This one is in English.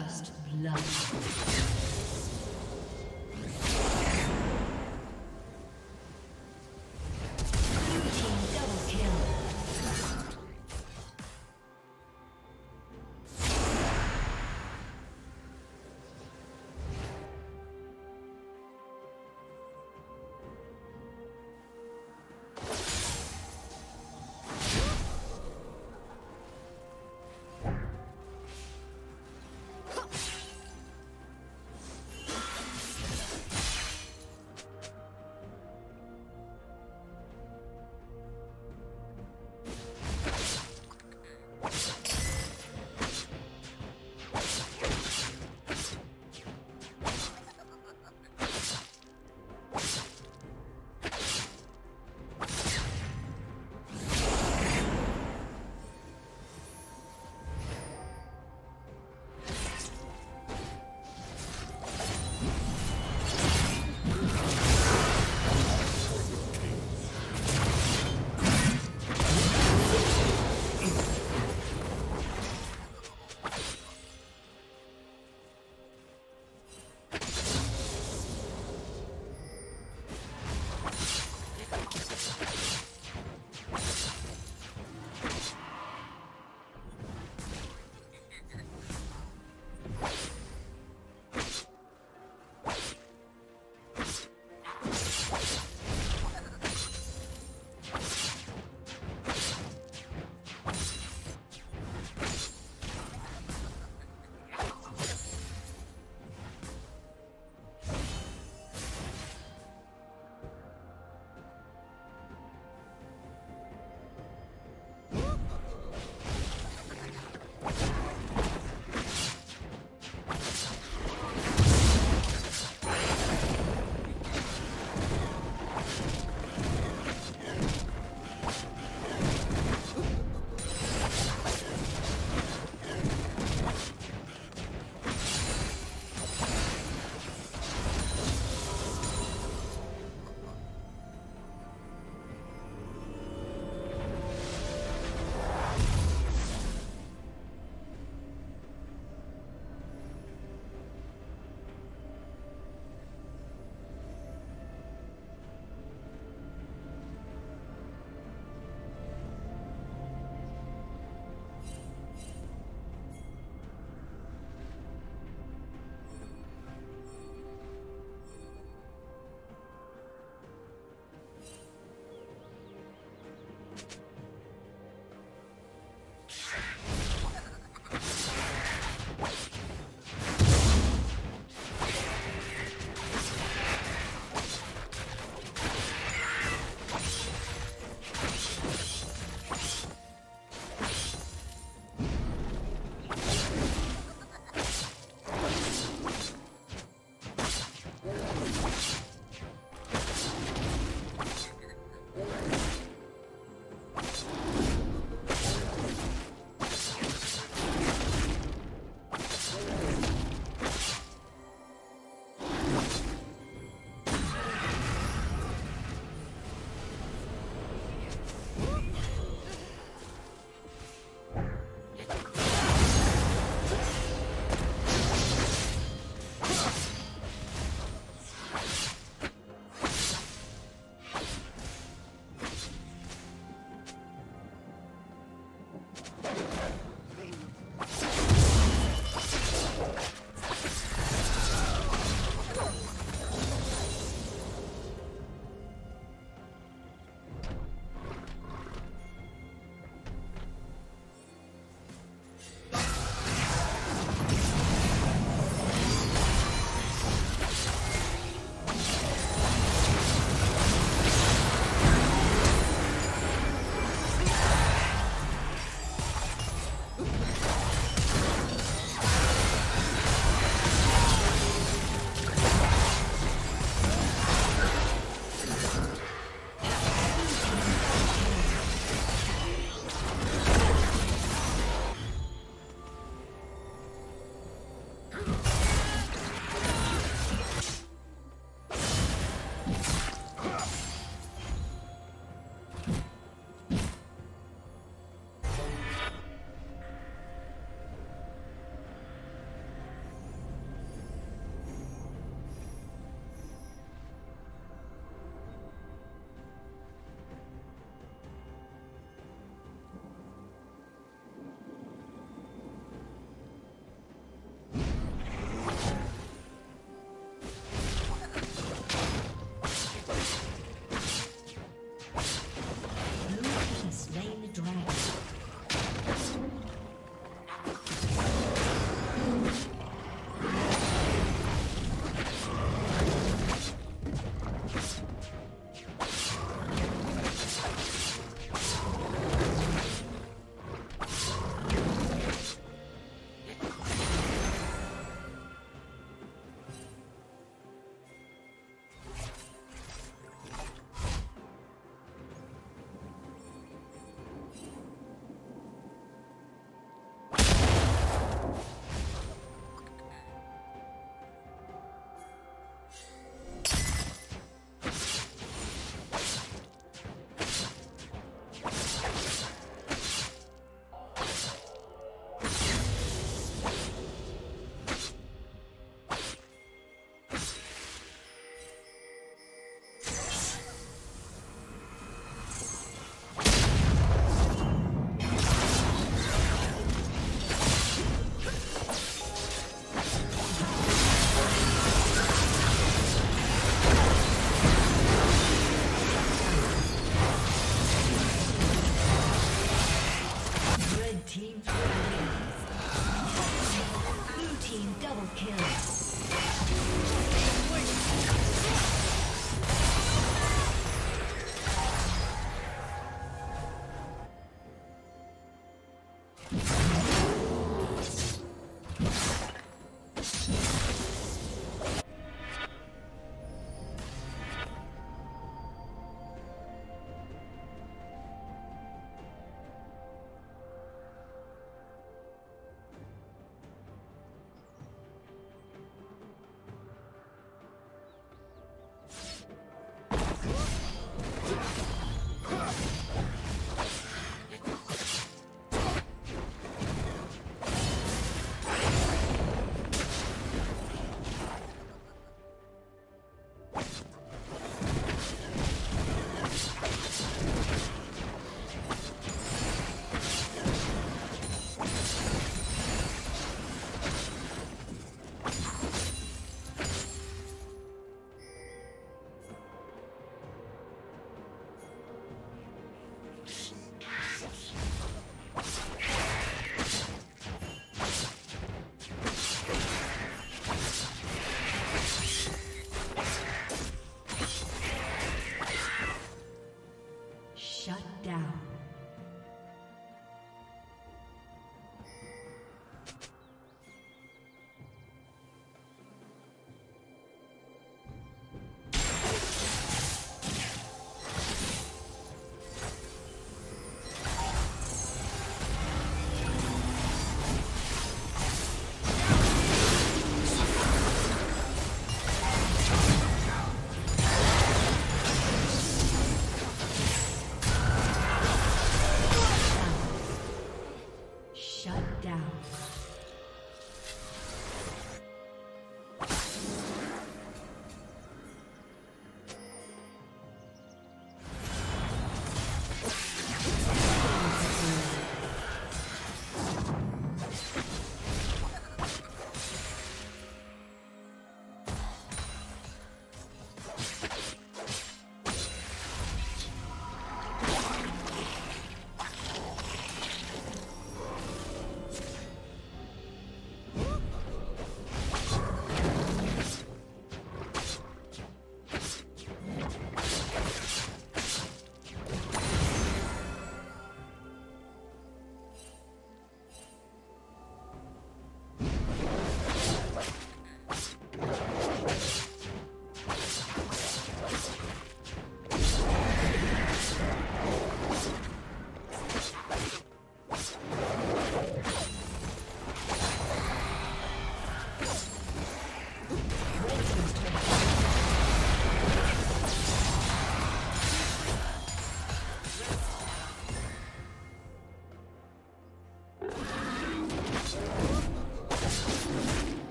First blood.